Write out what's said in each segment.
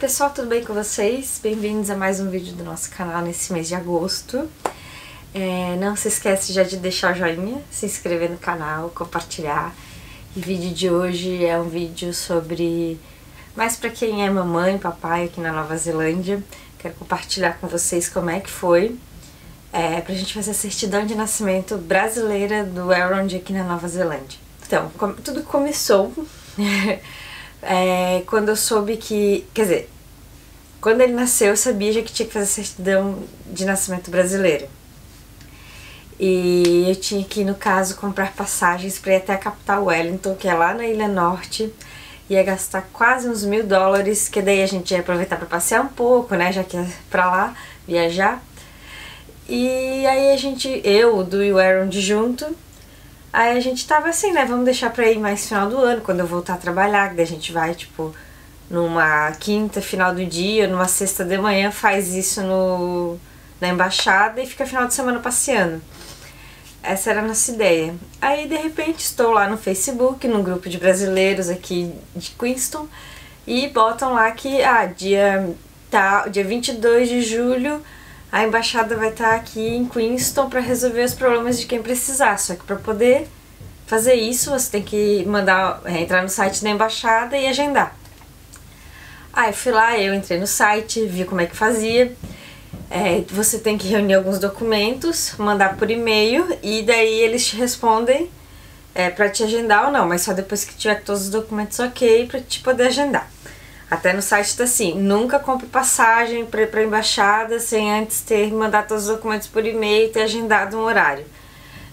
Pessoal, tudo bem com vocês? Bem-vindos a mais um vídeo do nosso canal nesse mês de agosto. É, não se esquece já de deixar joinha, se inscrever no canal, compartilhar. E o vídeo de hoje é um vídeo sobre... mais para quem é mamãe papai aqui na Nova Zelândia. Quero compartilhar com vocês como é que foi é, pra gente fazer a certidão de nascimento brasileira do Aaron aqui na Nova Zelândia. Então, tudo começou é, quando eu soube que. Quer dizer, quando ele nasceu eu sabia já que tinha que fazer certidão de nascimento brasileiro. E eu tinha que, no caso, comprar passagens para ir até a capital Wellington, que é lá na Ilha Norte. Ia gastar quase uns mil dólares, que daí a gente ia aproveitar para passear um pouco, né? Já que é pra lá, viajar. E aí a gente, eu, o Du e o Aaron de junto, aí a gente tava assim, né, vamos deixar pra ir mais final do ano, quando eu voltar a trabalhar, que daí a gente vai, tipo, numa quinta, final do dia, numa sexta de manhã, faz isso no, na embaixada e fica final de semana passeando. Essa era a nossa ideia. Aí, de repente, estou lá no Facebook, num grupo de brasileiros aqui de Queenstown, e botam lá que, ah, dia, tá, dia 22 de julho a embaixada vai estar aqui em Queenstown para resolver os problemas de quem precisar. Só que para poder fazer isso, você tem que mandar é, entrar no site da embaixada e agendar. Aí fui lá, eu entrei no site, vi como é que fazia. É, você tem que reunir alguns documentos, mandar por e-mail e daí eles te respondem é, para te agendar ou não, mas só depois que tiver todos os documentos ok para te poder agendar. Até no site tá assim, nunca compre passagem para embaixada sem antes ter mandado todos os documentos por e-mail e ter agendado um horário.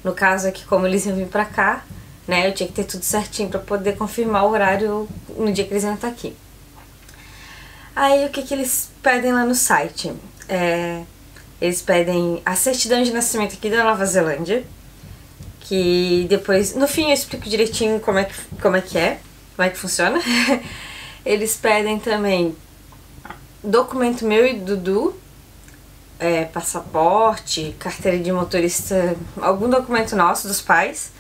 No caso aqui, como eles iam vir para cá, né, eu tinha que ter tudo certinho para poder confirmar o horário no dia que eles iam estar aqui. Aí o que, que eles pedem lá no site? É, eles pedem a certidão de nascimento aqui da Nova Zelândia, que depois, no fim eu explico direitinho como é que, como é, que é, como é que funciona. Eles pedem também documento meu e Dudu, é, passaporte, carteira de motorista, algum documento nosso, dos pais,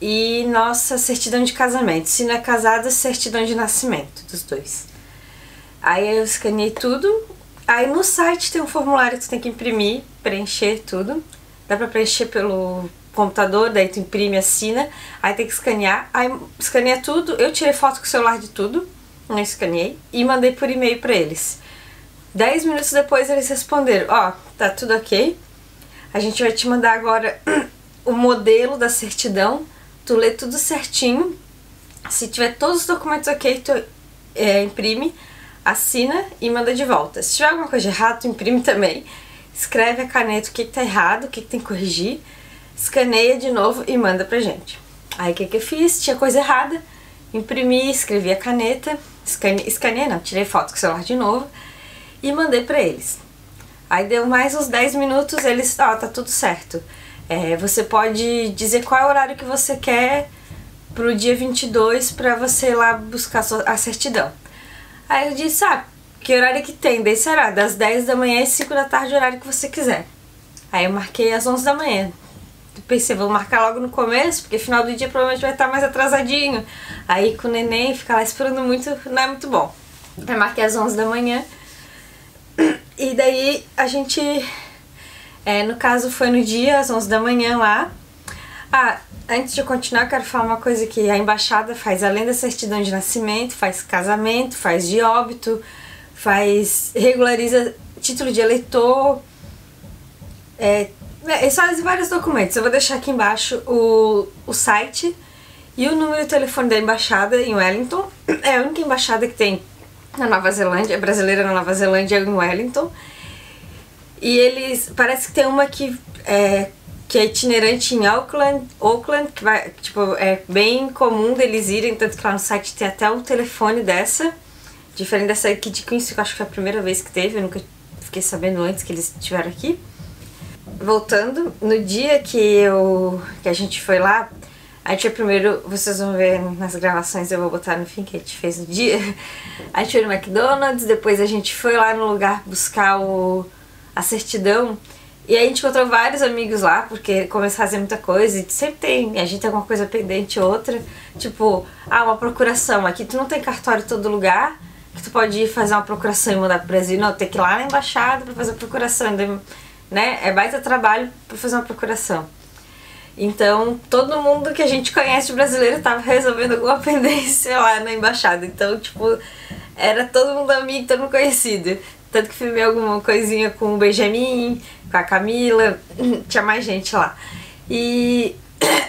e nossa certidão de casamento. Se não é casada, certidão de nascimento dos dois. Aí eu escaneei tudo. Aí no site tem um formulário que você tem que imprimir, preencher tudo. Dá pra preencher pelo computador, daí tu imprime, assina, aí tem que escanear, aí escaneia tudo, eu tirei foto com o celular de tudo, não escaneei, e mandei por e-mail pra eles. Dez minutos depois eles responderam, ó, oh, tá tudo ok, a gente vai te mandar agora o modelo da certidão, tu lê tudo certinho, se tiver todos os documentos ok, tu é, imprime, assina e manda de volta. Se tiver alguma coisa de errado, tu imprime também, escreve a caneta o que, que tá errado, o que, que tem que corrigir, escaneia de novo e manda pra gente. Aí o que, que eu fiz? Tinha coisa errada, imprimi, escrevi a caneta, escane... escaneei não, tirei foto com o celular de novo e mandei pra eles. Aí deu mais uns 10 minutos, eles, ó, oh, tá tudo certo. É, você pode dizer qual é o horário que você quer pro dia 22 pra você ir lá buscar a certidão. Aí eu disse, ah, que horário que tem? Daí será, das 10 da manhã às 5 da tarde, o horário que você quiser. Aí eu marquei às 11 da manhã pensei, vou marcar logo no começo, porque final do dia provavelmente vai estar mais atrasadinho. Aí com o neném ficar lá esperando muito, não é muito bom. Aí marquei às 11 da manhã. E daí a gente, é, no caso foi no dia, às 11 da manhã lá. Ah, antes de eu continuar, quero falar uma coisa que a embaixada faz, além da certidão de nascimento, faz casamento, faz de óbito, faz regulariza título de eleitor, é, é, eles fazem vários documentos. Eu vou deixar aqui embaixo o, o site e o número de telefone da embaixada em Wellington. É a única embaixada que tem na Nova Zelândia, é brasileira na Nova Zelândia, em Wellington. E eles, parece que tem uma que é, que é itinerante em Auckland, Auckland, que vai, tipo, é bem comum deles irem, tanto que lá no site tem até o telefone dessa, diferente dessa aqui de Queens, que eu acho que foi a primeira vez que teve, eu nunca fiquei sabendo antes que eles estiveram aqui voltando, no dia que eu que a gente foi lá, a gente primeiro, vocês vão ver nas gravações, eu vou botar no fim que a gente fez no dia. A gente foi no McDonald's, depois a gente foi lá no lugar buscar o, a certidão. E aí a gente encontrou vários amigos lá, porque começou a fazer muita coisa, e sempre tem, a gente tem alguma coisa pendente outra. Tipo, ah, uma procuração, aqui tu não tem cartório em todo lugar, que tu pode ir fazer uma procuração e mandar pro Brasil. Não, tem que ir lá na embaixada para fazer a procuração. Né? É baita trabalho para fazer uma procuração. Então, todo mundo que a gente conhece brasileiro estava resolvendo alguma pendência lá na embaixada. Então, tipo, era todo mundo amigo, todo mundo conhecido. Tanto que filmei alguma coisinha com o Benjamin, com a Camila, tinha mais gente lá. E,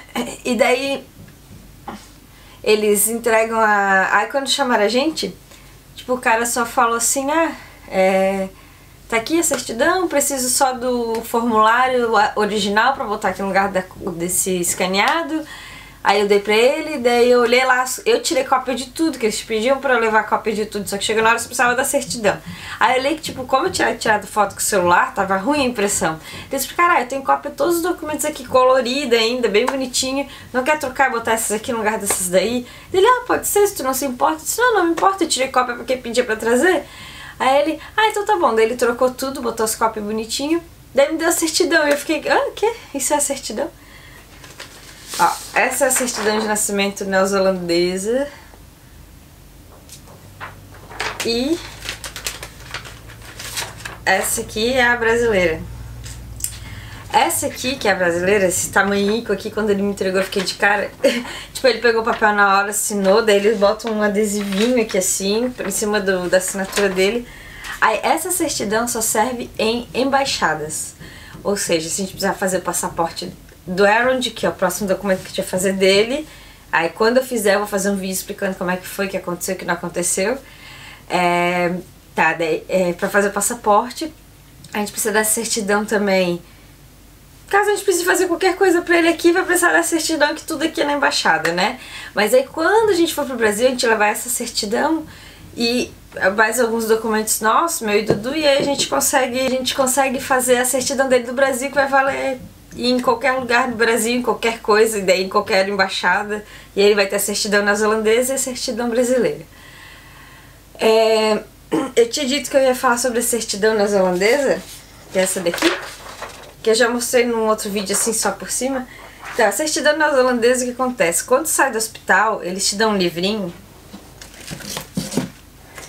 e daí eles entregam a. Aí quando chamaram a gente, tipo, o cara só falou assim, ah, é Tá aqui a certidão, preciso só do formulário original para botar aqui no lugar da, desse escaneado. Aí eu dei pra ele, daí eu olhei lá, eu tirei cópia de tudo, que eles pediam pra eu levar cópia de tudo, só que chegou na hora que precisava da certidão. Aí eu olhei que, tipo, como eu tinha tirado foto com o celular, tava ruim a impressão. Eu disse, caralho, eu tenho cópia de todos os documentos aqui, colorida ainda, bem bonitinho, não quer trocar e botar esses aqui no lugar desses daí? Ele, ah, pode ser, se tu não se importa. Eu disse, não, não me importa, eu tirei cópia porque pedia pra trazer. Aí ele, ah, então tá bom. Daí ele trocou tudo, botou as cópias bonitinho. Daí me deu a certidão. E eu fiquei, ah, o quê? Isso é a certidão? Ó, essa é a certidão de nascimento neozelandesa. E essa aqui é a brasileira. Essa aqui, que é a brasileira, esse tamanhico aqui, quando ele me entregou, eu fiquei de cara. tipo, ele pegou o papel na hora, assinou, daí eles botam um adesivinho aqui assim, em cima do, da assinatura dele. Aí, essa certidão só serve em embaixadas. Ou seja, se a gente precisar fazer o passaporte do Aaron, que é o próximo documento que a gente vai fazer dele, aí quando eu fizer, eu vou fazer um vídeo explicando como é que foi, que aconteceu, que não aconteceu. É, tá, daí, é, pra fazer o passaporte, a gente precisa da certidão também caso a gente precise fazer qualquer coisa pra ele aqui, vai precisar da certidão que tudo aqui é na embaixada, né? Mas aí quando a gente for pro Brasil, a gente levar essa certidão e mais alguns documentos nossos, meu e Dudu, e aí a gente consegue, a gente consegue fazer a certidão dele do Brasil que vai valer em qualquer lugar do Brasil, em qualquer coisa, e daí em qualquer embaixada, e aí ele vai ter a certidão neozelandesa e a certidão brasileira. É, eu tinha dito que eu ia falar sobre a certidão neozelandesa, que é essa daqui que eu já mostrei num outro vídeo assim só por cima. Então, a certidão neozelandesa, o que acontece? Quando sai do hospital, eles te dão um livrinho,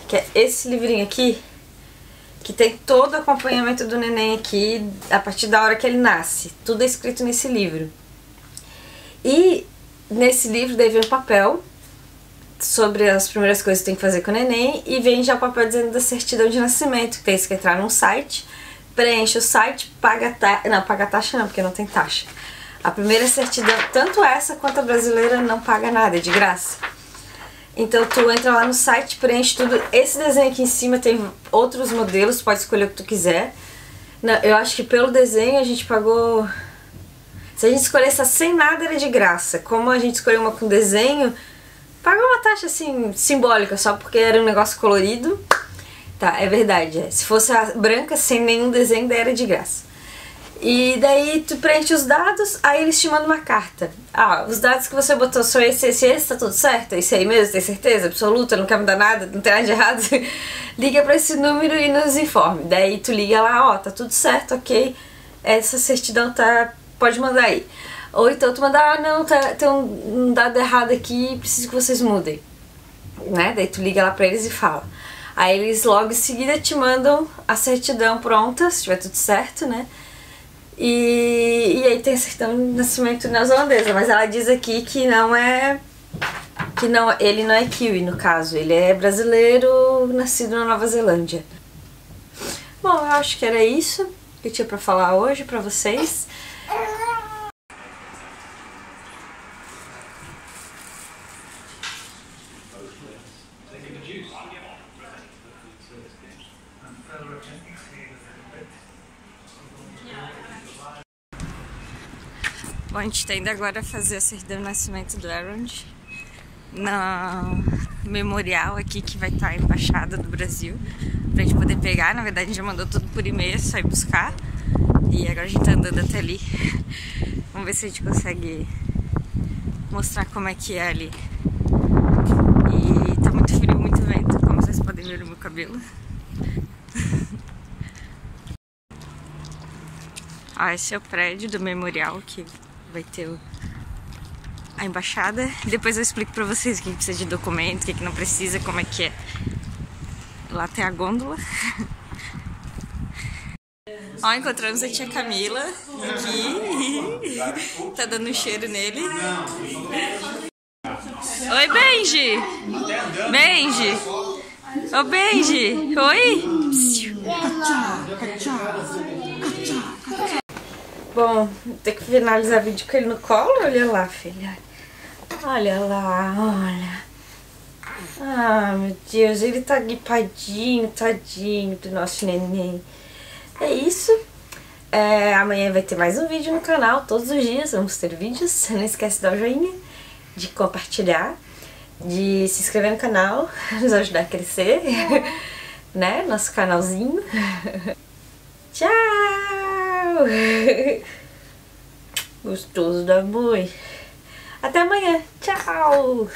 que é esse livrinho aqui, que tem todo o acompanhamento do neném aqui, a partir da hora que ele nasce. Tudo é escrito nesse livro. E nesse livro daí vem um papel sobre as primeiras coisas que tem que fazer com o neném e vem já o papel dizendo da certidão de nascimento, que tem que entrar num site preenche o site, paga taxa. Não, paga taxa não, porque não tem taxa. A primeira certidão, tanto essa quanto a brasileira, não paga nada, é de graça. Então tu entra lá no site, preenche tudo. Esse desenho aqui em cima tem outros modelos, pode escolher o que tu quiser. Não, eu acho que pelo desenho a gente pagou. Se a gente escolhesse sem nada era de graça. Como a gente escolheu uma com desenho, pagou uma taxa assim simbólica, só porque era um negócio colorido. Tá, é verdade. É. Se fosse a branca sem nenhum desenho, daí era de graça. E daí tu preenche os dados, aí eles te mandam uma carta. Ah, os dados que você botou são esse, esse, esse, tá tudo certo? É isso aí mesmo? Tem certeza absoluta? Não quer mudar nada? Não tem nada de errado? liga pra esse número e nos informe. Daí tu liga lá, ó, tá tudo certo, ok. Essa certidão tá. Pode mandar aí. Ou então tu manda, ah, não, tá, tem um, um dado errado aqui, preciso que vocês mudem. Né? Daí tu liga lá pra eles e fala. Aí eles logo em seguida te mandam a certidão pronta, se tiver tudo certo, né? E, e aí tem a certidão de nascimento neozelandesa, mas ela diz aqui que não é. que não, ele não é kiwi no caso, ele é brasileiro nascido na Nova Zelândia. Bom, eu acho que era isso que eu tinha pra falar hoje pra vocês. A gente está indo agora fazer a certidão de nascimento do Aaron na memorial aqui que vai estar tá a embaixada do Brasil pra gente poder pegar. Na verdade, a gente já mandou tudo por e-mail, é só ir buscar. E agora a gente tá andando até ali. Vamos ver se a gente consegue mostrar como é que é ali. E tá muito frio, muito vento, como vocês podem ver no meu cabelo. Ah, esse é o prédio do memorial que vai ter a embaixada. Depois eu explico pra vocês o que precisa de documento, o que não precisa, como é que é. Lá tem a gôndola. Ó, encontramos a tia Camila aqui. tá dando um cheiro nele. Oi, Benji! Benji! Ô, Benji! Oi! Bom, tem que finalizar o vídeo com ele no colo. Olha lá, filha. Olha lá, olha. Ah, meu Deus, ele tá gripadinho, tadinho do nosso neném. É isso. É, amanhã vai ter mais um vídeo no canal, todos os dias vamos ter vídeos. Não esquece de dar o joinha, de compartilhar, de se inscrever no canal, nos ajudar a crescer, né? Nosso canalzinho. Tchau! Gostoso da mãe. Até amanhã. Tchau!